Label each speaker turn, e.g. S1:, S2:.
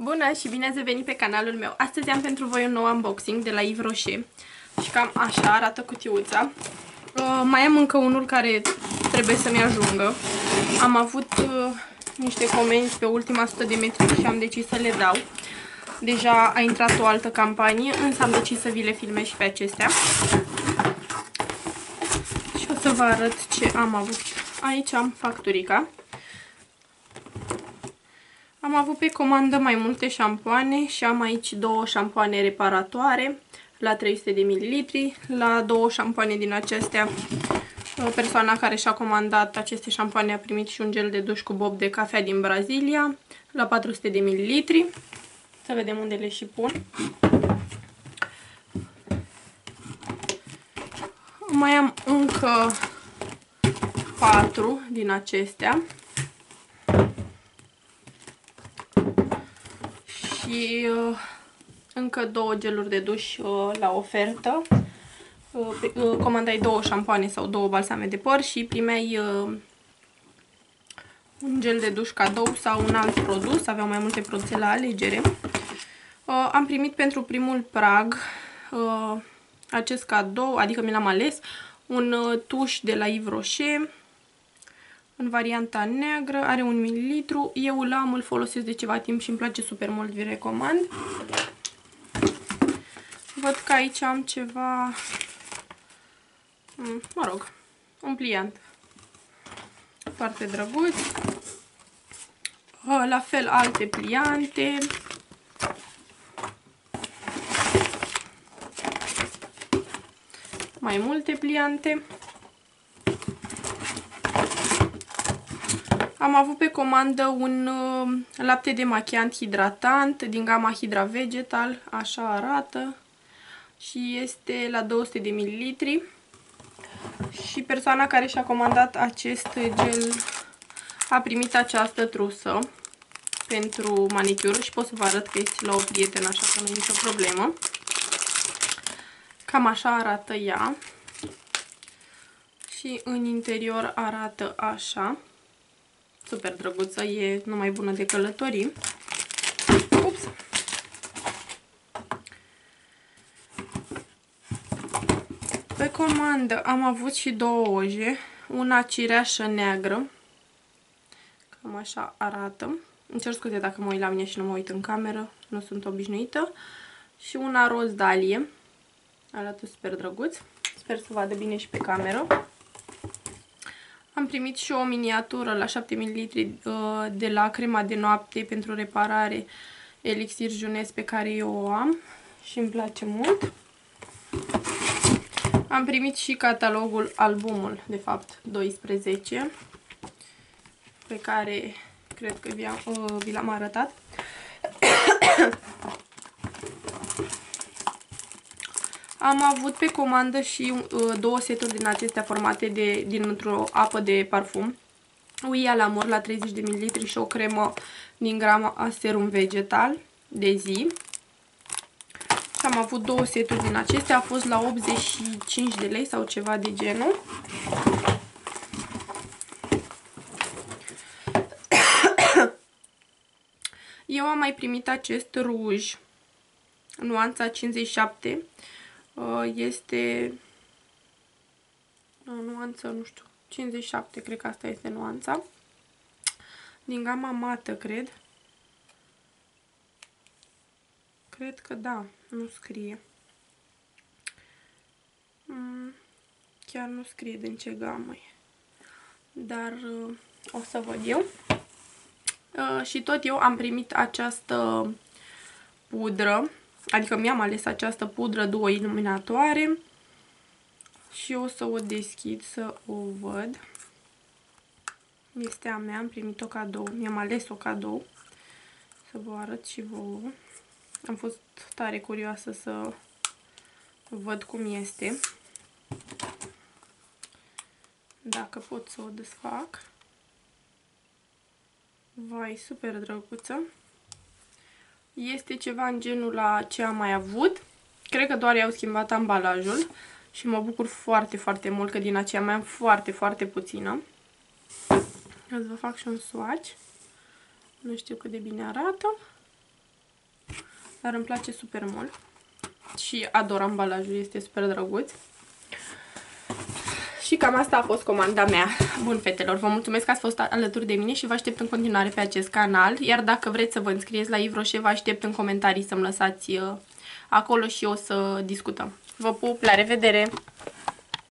S1: Bună și bine ați venit pe canalul meu! Astăzi am pentru voi un nou unboxing de la Yves Rocher și cam așa arată cutiuța. Uh, mai am încă unul care trebuie să-mi ajungă. Am avut uh, niște comenzi pe ultima 100 de metri și am decis să le dau. Deja a intrat o altă campanie, însă am decis să vi le filmez și pe acestea. Și o să vă arăt ce am avut. Aici am facturica. Am avut pe comandă mai multe șampoane și am aici două șampoane reparatoare la 300 de ml. La două șampoane din acestea, persoana care și-a comandat aceste șampoane a primit și un gel de duș cu bob de cafea din Brazilia la 400 de ml. Să vedem unde le și pun. Mai am încă 4 din acestea. Și uh, încă două geluri de duș uh, la ofertă. Uh, uh, comandai două șampoane sau două balsame de păr și primeai uh, un gel de duș cadou sau un alt produs. Aveau mai multe produse la alegere. Uh, am primit pentru primul prag uh, acest cadou, adică mi l-am ales, un uh, tuș de la Yves Rocher în varianta neagră, are un mililitru. Eu îl am, îl folosesc de ceva timp și îmi place super mult, vi recomand. Văd că aici am ceva, mm, mă rog, un pliant. Foarte drăguț. La fel alte pliante. Mai multe pliante. Am avut pe comandă un uh, lapte de machiant hidratant din gama Hydra Vegetal, așa arată și este la 200 de ml. Și persoana care și-a comandat acest gel a primit această trusă pentru manicură și pot să vă arăt că este la o prietenă, așa că nu e nicio problemă. Cam așa arată ea. Și în interior arată așa. Super drăguță, e numai bună de călătorii. Ups! Pe comandă am avut și două oje, una cireașă neagră, cam așa arată. Îmi cer scuze dacă mă uit la mine și nu mă uit în cameră, nu sunt obișnuită. Și una roz dalie, arată super drăguț, sper să vadă bine și pe cameră. Am primit și o miniatură la 7 ml uh, de la crema de noapte pentru reparare Elixir Junes pe care eu o am și îmi place mult. Am primit și catalogul, albumul, de fapt, 12, pe care cred că vi l-am arătat. Am avut pe comandă și uh, două seturi din acestea formate de, dintr-o apă de parfum. Uia la mor la 30 de ml și o cremă din grama serum vegetal de zi. Și am avut două seturi din acestea, a fost la 85 de lei sau ceva de genul. Eu am mai primit acest ruj, nuanța 57, Uh, este nuanță, nu știu, 57, cred că asta este nuanța. Din gama mată, cred. Cred că da, nu scrie. Mm, chiar nu scrie din ce gamă e. Dar uh, o să văd eu. Uh, și tot eu am primit această pudră Adică mi-am ales această pudră două iluminatoare și o să o deschid să o văd. Este a mea, am primit-o cadou, mi-am ales o cadou. Să vă arăt și vouă. Am fost tare curioasă să văd cum este. Dacă pot să o desfac. Vai, super drăguță. Este ceva în genul la ce am mai avut. Cred că doar i-au schimbat ambalajul și mă bucur foarte, foarte mult că din aceea mai am foarte, foarte puțină. O să vă fac și un swatch. Nu știu cât de bine arată. Dar îmi place super mult. Și ador ambalajul, este super drăguț. Și cam asta a fost comanda mea. Bun, fetelor, vă mulțumesc că ați fost alături de mine și vă aștept în continuare pe acest canal. Iar dacă vreți să vă înscrieți la Ivroșe, vă aștept în comentarii să-mi lăsați uh, acolo și o să discutăm. Vă pup, la revedere!